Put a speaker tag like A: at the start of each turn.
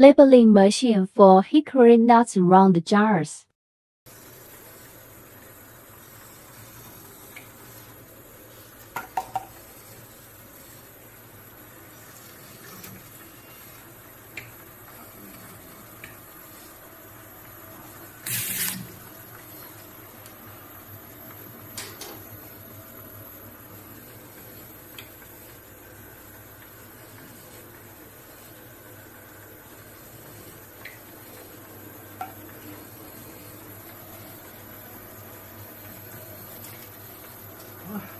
A: labeling machine for hickory nuts round jars. Huh?